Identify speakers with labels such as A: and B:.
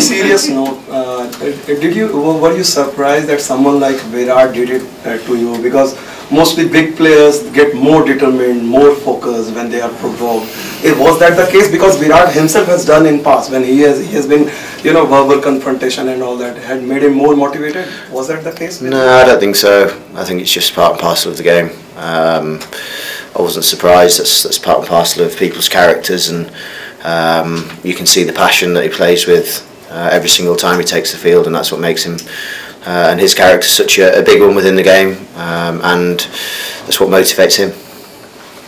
A: serious note, uh, did you were you surprised that someone like Virat did it uh, to you? Because mostly big players get more determined, more focused when they are provoked. It, was that the case? Because Virat himself has done in past when he has he has been, you know, verbal confrontation and all that had made him more motivated. Was that the case?
B: No, I don't think so. I think it's just part and parcel of the game. Um, I wasn't surprised. That's that's part and parcel of people's characters, and um, you can see the passion that he plays with uh, every single time he takes the field, and that's what makes him uh, and his character such a, a big one within the game, um, and that's what motivates him.